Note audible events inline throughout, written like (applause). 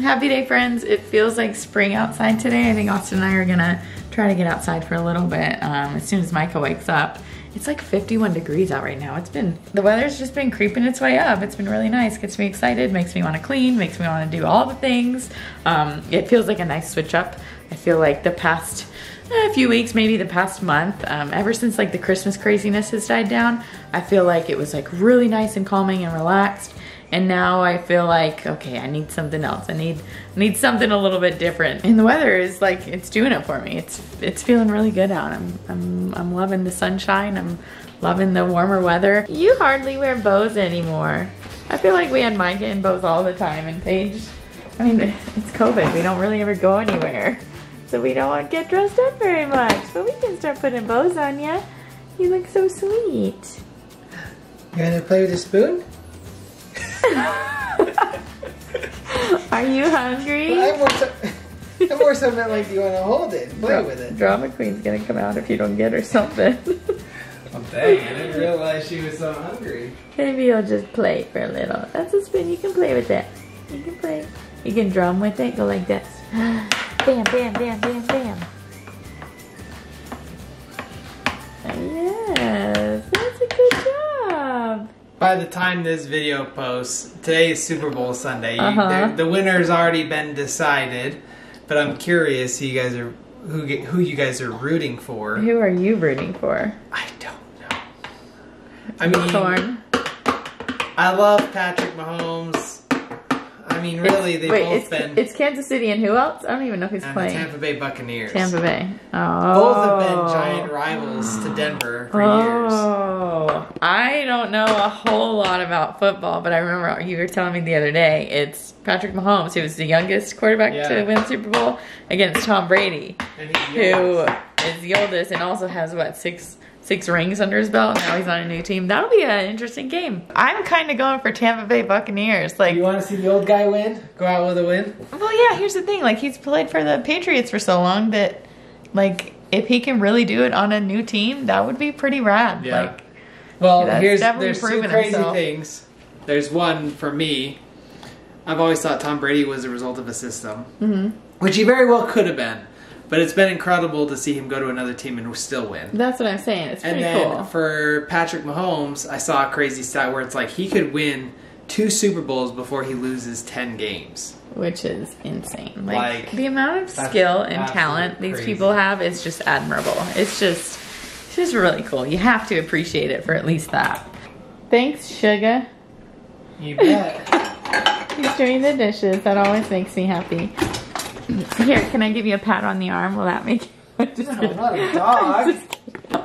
Happy day, friends. It feels like spring outside today. I think Austin and I are gonna try to get outside for a little bit um, as soon as Micah wakes up. It's like 51 degrees out right now. It's been, the weather's just been creeping its way up. It's been really nice. Gets me excited, makes me wanna clean, makes me wanna do all the things. Um, it feels like a nice switch up. I feel like the past a few weeks, maybe the past month, um, ever since like the Christmas craziness has died down, I feel like it was like really nice and calming and relaxed. And now I feel like, okay, I need something else. I need need something a little bit different. And the weather is like, it's doing it for me. It's it's feeling really good out. I'm, I'm, I'm loving the sunshine. I'm loving the warmer weather. You hardly wear bows anymore. I feel like we had Micah in bows all the time and Paige, I mean, it's COVID. We don't really ever go anywhere. So we don't get dressed up very much. But we can start putting bows on you. You look so sweet. You gonna play with a spoon? (laughs) Are you hungry? I'm more so, I'm more so meant like you wanna hold it and play with it. Drama Queen's gonna come out if you don't get her something. Oh dang, I didn't realize she was so hungry. Maybe you'll just play for a little. That's a spin. You can play with it. You can play. You can drum with it. Go like this. (gasps) Bam, bam, bam, bam, bam. By the time this video posts, today is Super Bowl Sunday. Uh-huh. there- The winner's already been decided, but I'm curious who you guys are who who you guys are rooting for. Who are you rooting for? I don't know. I mean, Torn. I love Patrick Mahomes. Mean, really, they've Wait, both it's, been it's Kansas City and who else? I don't even know who's uh, the playing. Tampa Bay Buccaneers. Tampa Bay. Oh. Both have been oh. giant rivals to Denver for years. Oh, I don't know a whole lot about football, but I remember you were telling me the other day it's Patrick Mahomes, who was the youngest quarterback Yeah. to win the Super Bowl, against Tom Brady, And he's who is the oldest and also has what six six rings under his belt. Now he's on a new team. That'll be an interesting game. I'm kind of going for Tampa Bay Buccaneers. Like, You want to see the old guy win? Go out with a win? well, yeah. Here's the thing. Like, he's played for the Patriots for so long that, like, if he can really do it on a new team, that would be pretty rad. Yeah. Like. Well, That's here's definitely there's two crazy himself. things. There's one for me. I've always thought Tom Brady was a result of a system, Mm-hmm. which he very well could have been. But it's been incredible to see him go to another team and still win. That's what I'm saying. It's pretty And then cool. for Patrick Mahomes, I saw a crazy stat where it's like he could win two Super Bowls before he loses ten games. which is insane. Like, Like, the amount of skill and talent these crazy. people have is just admirable. It's just it's just really cool. You have to appreciate it for at least that. Thanks, Sugar. You bet. (laughs) He's doing the dishes. That always makes me happy. Here, can I give you a pat on the arm? Will that make you just (laughs) no, not a dog.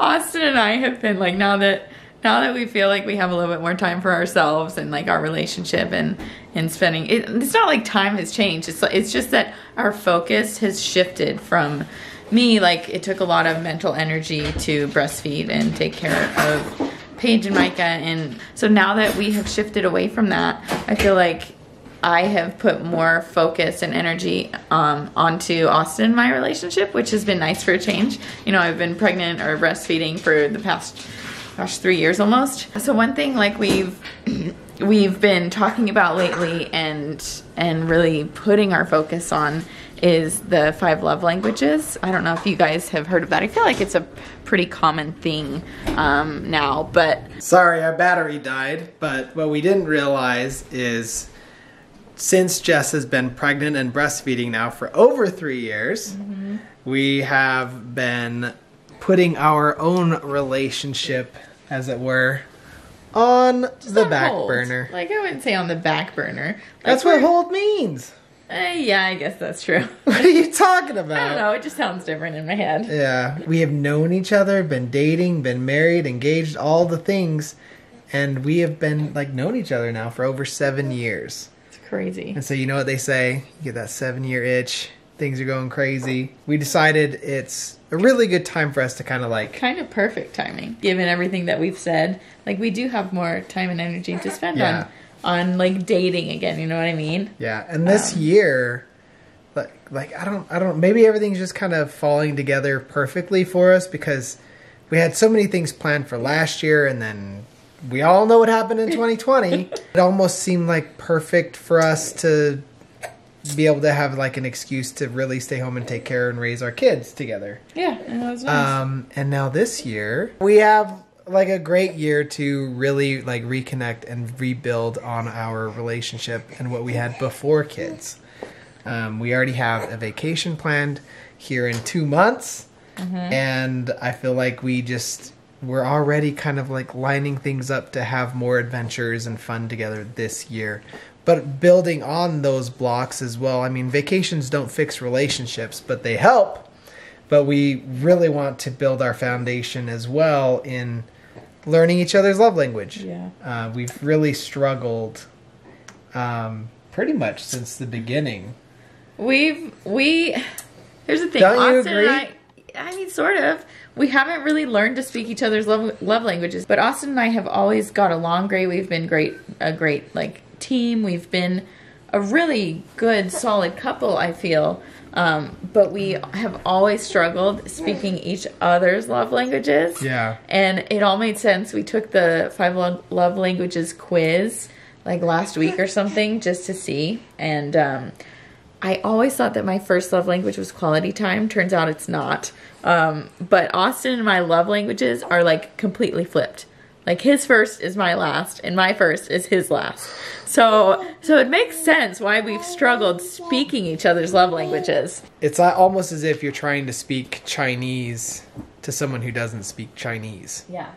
Austin and I have been like now that now that we feel like we have a little bit more time for ourselves and like our relationship and and spending it, it's not like time has changed. It's it's just that our focus has shifted from me like it took a lot of mental energy to breastfeed and take care of Paige and Micah and so now that we have shifted away from that, I feel like I have put more focus and energy um, onto Austin my relationship, which has been nice for a change. You know, I've been pregnant or breastfeeding for the past, gosh, three years almost. So one thing like we've (clears throat) we've been talking about lately and and really putting our focus on is the five love languages. I don't know if you guys have heard of that. I feel like it's a pretty common thing um, now, but Sorry, our battery died, but what we didn't realize is since Jess has been pregnant and breastfeeding now for over three years, Mm-hmm. we have been putting our own relationship, as it were, on the on back hold. burner. Like I wouldn't say on the back burner. Like, That's what hold means. Eh, yeah, I guess that's true. (laughs) What are you talking about? I don't know. It just sounds different in my head. Yeah, we have known each other, been dating, been married, engaged, all the things, and we have been like known each other now for over seven years. Crazy. And so you know what they say, you get that seven year itch, things are going crazy. We decided it's a really good time for us to kind of like Kind of perfect timing, given everything that we've said. Like we do have more time and energy to spend Yeah. on on like dating again. You know what I mean? yeah. And this Um, year, like like I don't I don't maybe everything's just kind of falling together perfectly for us because we had so many things planned for last year and then we all know what happened in 2020. (laughs) it almost seemed like perfect for us to be able to have like an excuse to really stay home and take care and raise our kids together. Yeah, and that was nice. Um, and now this year we have like a great year to really like reconnect and rebuild on our relationship and what we had before kids. Um, we already have a vacation planned here in two months, and I feel like we just we're already kind of like lining things up to have more adventures and fun together this year. But building on those blocks as well. I mean, vacations don't fix relationships, but they help but we really want to build our foundation as well in learning each other's love language. Yeah. Uh, we've really struggled um, pretty much since the beginning. We've we here's the thing. Don't you Austin and I? I mean sort of. We haven't really learned to speak each other's love, love languages, but Austin and I have always got along great. We've been great a great like team. We've been a really good solid couple, I feel. Um, but we have always struggled speaking each other's love languages. Yeah. And it all made sense. We took the five lo- love languages quiz like last week or something just to see. And um, I always thought that my first love language was quality time. Turns out it's not. Um, but Austin and my love languages are like completely flipped. Like his first is my last, and my first is his last. So, so it makes sense why we've struggled speaking each other's love languages. It's almost as if you're trying to speak Chinese to someone who doesn't speak Chinese. Yeah.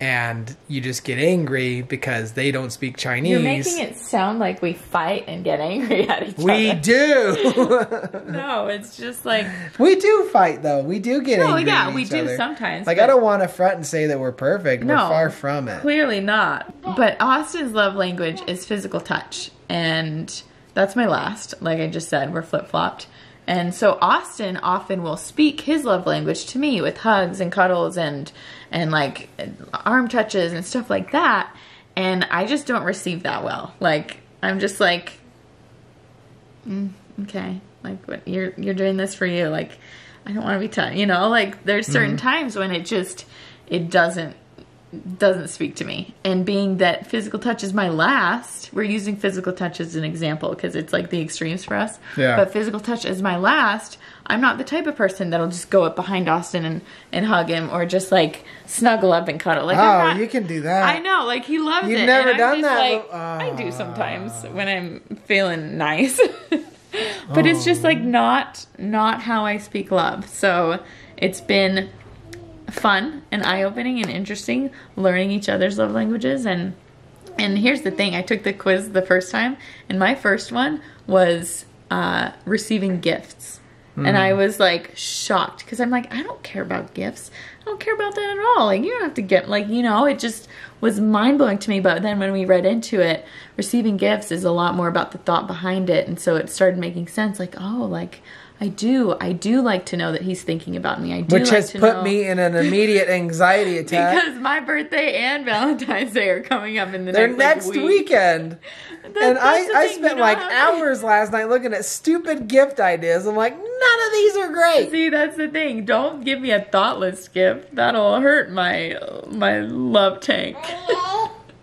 And you just get angry because they don't speak Chinese. You're making it sound like we fight and get angry (laughs) at each we other. We do. (laughs) (laughs) No, it's just like we do fight though. We do get No, angry. yeah, at we do other. sometimes, Like I don't want to front and say that we're perfect. We're No. far from it. clearly not. But Austin's love language is physical touch, and that's my last. Like I just said, we're flip flopped. And so Austin often will speak his love language to me with hugs and cuddles and and like arm touches and stuff like that. And I just don't receive that well. Like I'm just like, mm, okay, like what you're you're doing this for you. Like I don't want to be touched. You know, like there's certain times when it just it doesn't doesn't speak to me. And being that physical touch is my last, we're using physical touch as an example because it's like the extremes for us. Yeah. But physical touch is my last. I'm not the type of person that'll just go up behind Austin and, and hug him or just like snuggle up and cuddle. Like Oh, not- you can do that. I know, like he loves You've it. never and I'm done that, Like, I do Ah. sometimes when I'm feeling nice, (laughs) but it's just Oh. like not not how I speak love. So it's been fun and eye opening and interesting learning each other's love languages. And and here's the thing. I took the quiz the first time and my first one was uh, receiving gifts. And I was like shocked because I'm like I don't care about gifts. I don't care about that at all. Like you don't have to get like you know it just was mind blowing to me. But then when we read into it receiving gifts is a lot more about the thought behind it. And so it started making sense like oh like I do I do like to know that he's thinking about me I do Which like has to put know- me in an immediate anxiety (laughs) attack. because my birthday and Valentine's Day are coming up in the Their next, like, next week. weekend. That- and that's I, I thing, spent you like don't hours last night looking at stupid gift ideas. I'm like, none of these are great. See, that's the thing. Don't give me a thoughtless gift. That'll hurt my my love tank.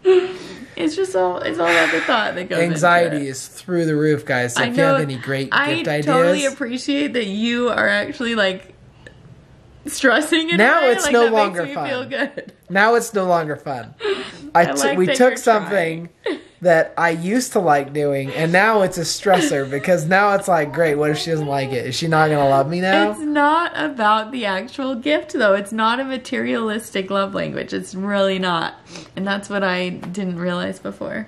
(laughs) it's just all it's all about the thought that goes. Anxiety is through the roof, guys. So I if you have any great I gift ideas, I totally appreciate that you are actually like stressing it. Now it's like, no longer fun. Feel good. now it's no longer fun. (laughs) I I t- like we took something that I used to like doing, and now it's a stressor because now it's like, great. What if she doesn't like it? Is she not gonna love me now? It's not about the actual gift, though. It's not a materialistic love language. It's really not. And that's what I didn't realize before.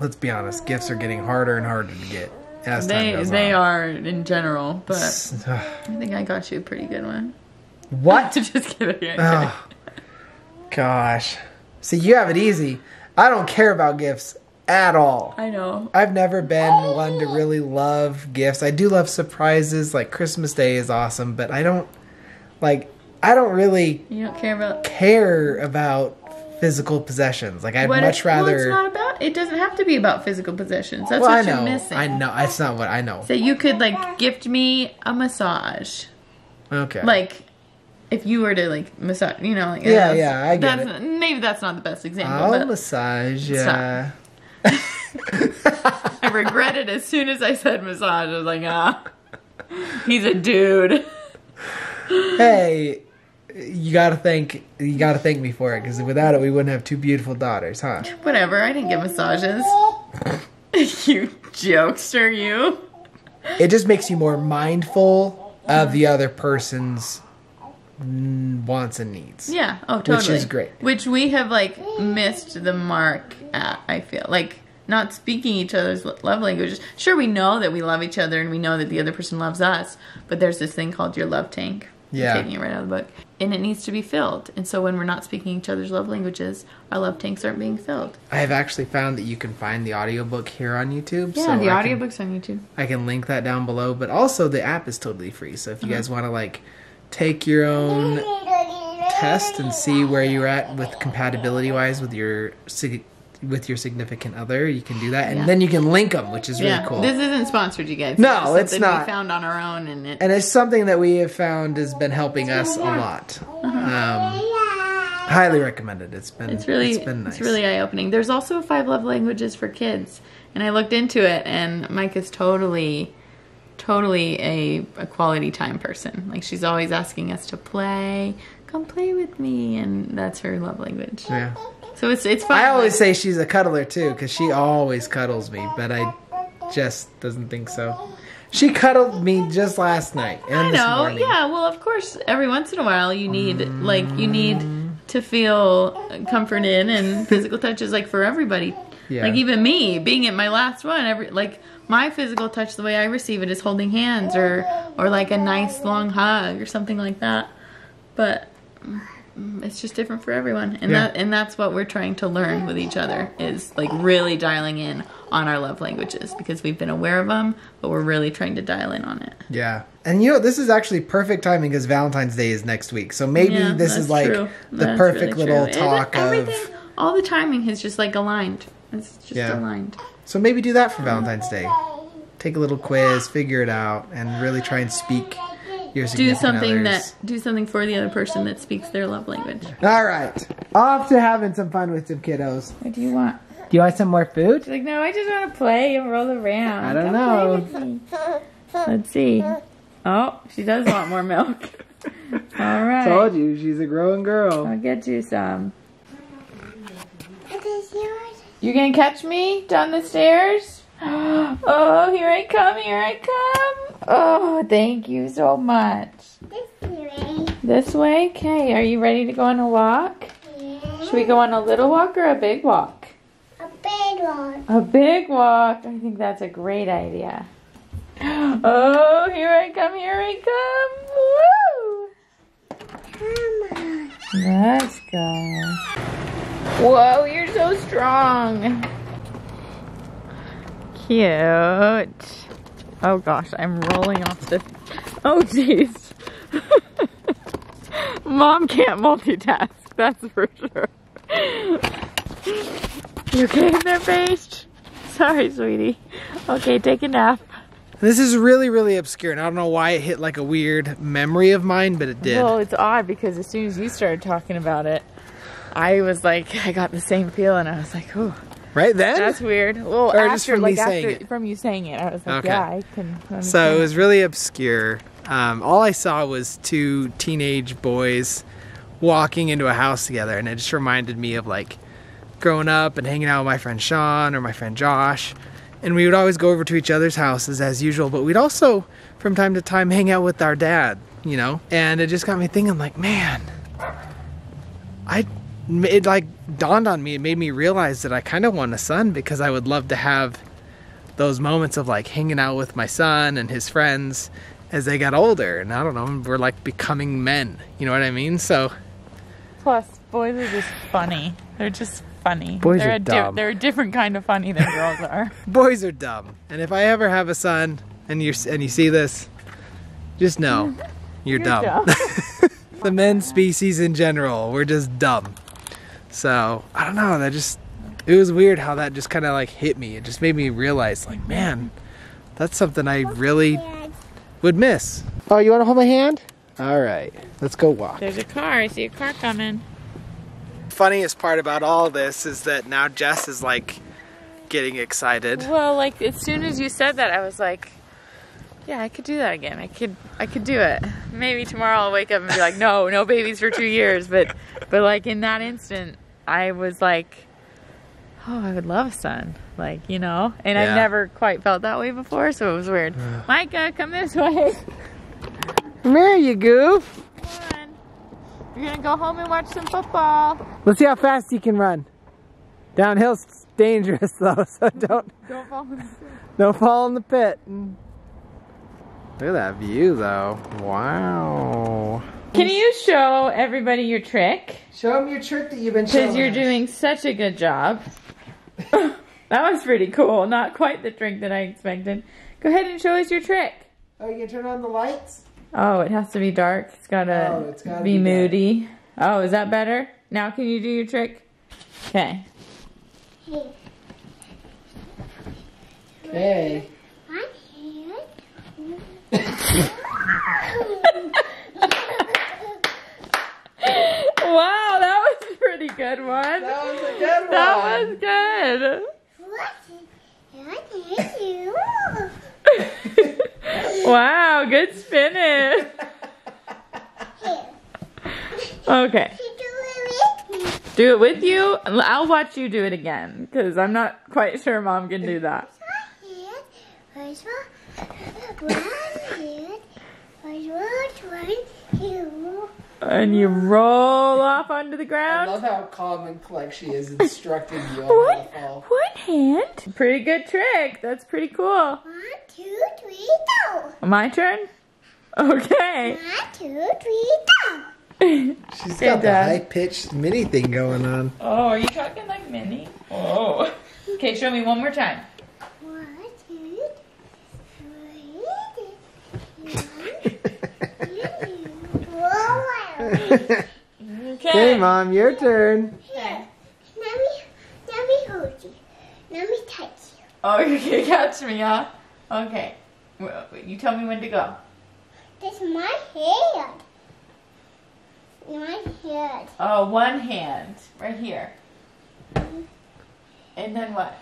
Let's be honest. Gifts are getting harder and harder to get as time They they on. are in general, but. I think I got you a pretty good one. what? (laughs) Just kidding. Oh, gosh. See, you have it easy. I don't care about gifts at all. I know. I've never been one to really love gifts. I do love surprises, like Christmas Day is awesome, but I don't like I don't really You don't care about care about physical possessions. Like I'd what much it, rather Well, it's not about. It doesn't have to be about physical possessions. That's Well, I what you're missing. I know. That's not what I know. So you could like gift me a massage, Okay. like. If you were to like massage, you know, like, Yeah, uh, yeah, I get that's, Maybe that's not the best example, I'll massage Stop. I regretted as soon as I said massage. I was like, ah, he's a dude. hey, you gotta thank you gotta thank me for it because without it we wouldn't have two beautiful daughters, huh? Whatever, I didn't get massages. (laughs) you jokester, you. It just makes you more mindful of the other person's wants and needs. Yeah, oh, totally. Which is great. Which we have, like, missed the mark at, I feel. Like, not speaking each other's love languages. Sure, we know that we love each other and we know that the other person loves us, but there's this thing called your love tank. I'm Yeah. taking it right out of the book. And it needs to be filled. And so when we're not speaking each other's love languages, our love tanks aren't being filled. I have actually found that you can find the audiobook here on YouTube. Yeah, so the I can- audiobook's on YouTube. I can link that down below, but also the app is totally free. So if you Uh-huh. guys want to like take your own test and see where you're at with compatibility wise with your with your significant other, you can do that, and Yeah. then you can link them, which is really cool. this isn't sponsored, you guys. No, just it's not. We found on our own, and it. and it's something that we have found has been helping us a lot. Uh-huh. Um, highly recommended. It's been It's really, it's been nice. it's really eye opening. There's also five love languages for kids, and I looked into it, and Micah is totally, totally a, a quality time person. Like she's always asking us to play, come play with me, and that's her love language. yeah. So it's it's fun. I always say she's a cuddler too, because she always cuddles me, but I just doesn't think so. She cuddled me just last night and I know, yeah. Well, of course, every once in a while you need like you need to feel comforted, and physical touch is like for everybody. Yeah. Like even me being at my last one, every like my physical touch, the way I receive it is holding hands or or like a nice long hug or something like that. But mm, it's just different for everyone, and Yeah. that and that's what we're trying to learn with each other is like really dialing in on our love languages because we've been aware of them, but we're really trying to dial in on it. Yeah. And you know, this is actually perfect timing because Valentine's Day is next week. So maybe Yeah, this is like true. the That's perfect really little true. talk It- of. Everything, all the timing is just like aligned. It's just Yeah. aligned. So maybe do that for Valentine's Day. Take a little quiz, figure it out, and really try and speak your Do something others. that do something for the other person that speaks their love language. All right. Off to having some fun with some kiddos. What do you want? Do you want some more food? She's like, no, I just want to play and roll around. I don't Come know. play with me." Let's see. Oh, she does want more milk. (laughs) All right. Told you, she's a growing girl. I'll get you some. You gonna catch me down the stairs? (gasps) Oh, here I come, here I come. Oh, thank you so much. This way? This way? Okay, are you ready to go on a walk? Yeah. Should we go on a little walk or a big walk? A big one. A big walk. I think that's a great idea. (gasps) Oh, here I come, here I come. Woo! Come on. Let's go. Whoa, you're so strong. Cute. Oh gosh, I'm rolling off the. Oh jeez. (laughs) Mom can't multitask, that's for sure. You okay there, Paige? Sorry, sweetie. Okay, take a nap. This is really, really obscure, and I don't know why it hit like a weird memory of mine, but it did. Well, it's odd because as soon as you started talking about it, I was like, (laughs) I got the same feeling. I was like, oh, right then? that's weird. Well, Or after, just from me like saying after it? from you saying it, I was like, Okay. yeah, I can. So it was really obscure. Um, all I saw was two teenage boys walking into a house together, and it just reminded me of like growing up and hanging out with my friend Sean or my friend Josh. And we would always go over to each other's houses as usual, but we'd also, from time to time, hang out with our dad, you know? And it just got me thinking, like, man, it like dawned on me, it made me realize that I kind of want a son because I would love to have those moments of like hanging out with my son and his friends as they got older and I don't know we're like becoming men you know what I mean so Plus, boys are just funny. They're just funny. Boys they're are a dumb. they're a different kind of funny than girls (laughs) are. boys are dumb and if I ever have a son and you and you see this just know (laughs) you're, dumb, dumb. (laughs) the men species in general we're just dumb so I don't know that just it was weird how that just kind of like hit me it just made me realize like man that's something I really would miss oh you want to hold my hand all right let's go walk There's a car. I see a car coming. funniest part about all this is that now Jess is like getting excited. Well, like as soon as you said that, I was like, yeah, I could do that again. I could, I could do it. Maybe tomorrow I'll wake up and be like, no, no babies for two years. But, but like in that instant, I was like, oh, I would love a son. Like you know, and Yeah. I've never quite felt that way before, so it was weird. (sighs) Micah, come this way. Come here, you goof. Come on. You're gonna go home and watch some football. Let's see how fast you can run. Downhill's dangerous (laughs) though, so don't Don't fall. don't fall in the pit. Look at that view though. Wow. Can you show everybody your trick? Show them your trick that you've been Because you're doing such a good job. (laughs) that was pretty cool. Not quite the trick that I expected. Go ahead and show us your trick. Oh, you can turn on the lights? Oh, it has to be dark. It's gotta, Oh, it's gotta be, be moody. Oh, is that better? Now can you do your trick? Okay. Here. Okay. (laughs) (laughs) Wow, that was a pretty good one. That was a good one. That was good. What is you? wow, good spinning. Here. Okay, do it with do it with you. I'll watch you do it again because I'm not quite sure mom can do that. Here. First one. One here. First one. One here. And you roll off onto the ground. I love how calm and collect she is (laughs) instructing you on how to One, fall. one hand. Pretty good trick. That's pretty cool. One, two, three, go. My turn? Okay. One, two, three, go. (laughs) She's Good got the dad. high pitched mini thing going on. Oh, are you talking like Minnie? Oh. Okay, show me one more time. One, two, three. Whoa. (laughs) Okay. Okay, mom, your turn. Here. Let me, let me hold you. Let me touch you. Oh, (laughs) you can catch me, huh? Okay. Well, You tell me when to go. This is my hand. My hand. Oh, one hand. Right here. And then what?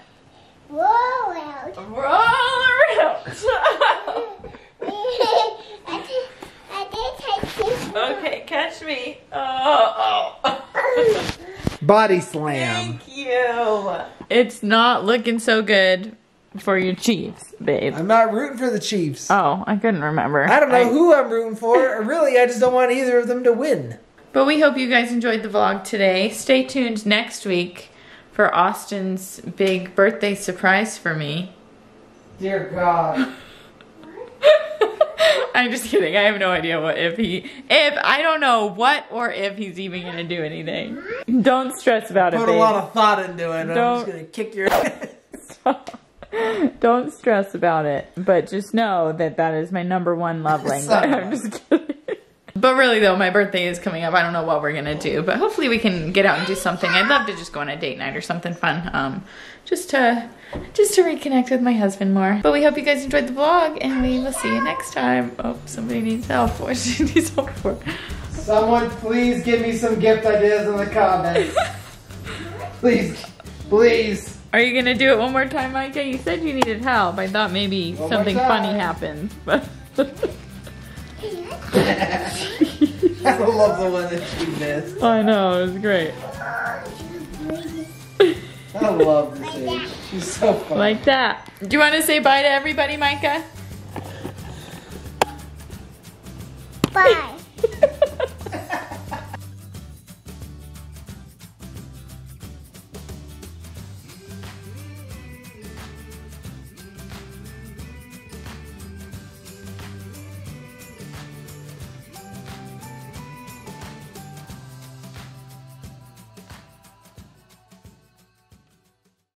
Roll out. Roll around. (laughs) I did, I did take this. Okay, catch me. Oh, oh. Body slam. Thank you. It's not looking so good for your Chiefs, babe. I'm not rooting for the Chiefs. Oh, I couldn't remember. I don't know who I'm rooting for. Really, I just don't want either of them to win. But we hope you guys enjoyed the vlog today. Stay tuned next week for Austin's big birthday surprise for me. Dear God. (laughs) (laughs) I'm just kidding. I have no idea what if he if I don't know what or if he's even gonna do anything. Don't stress about it, Put a lot of thought into it. and I'm Don't- just gonna kick your ass. (laughs) Don't stress about it, but just know that that is my number one love (laughs) language. I'm just kidding. But really though, my birthday is coming up. I don't know what we're gonna do, but hopefully we can get out and do something. I'd love to just go on a date night or something fun, um, just to just to reconnect with my husband more. But we hope you guys enjoyed the vlog, and we will see you next time. Oh, somebody needs help. (laughs) What she needs help for? Someone please give me some gift ideas in the comments. (laughs) please, please. Are you gonna do it one more time, Micah? You said you needed help. I thought maybe One something funny happened, but. (laughs) (laughs) I love the one that she missed. I know, it was great. I love this age. She's so fun. Like that. Do you want to say bye to everybody, Micah? Bye.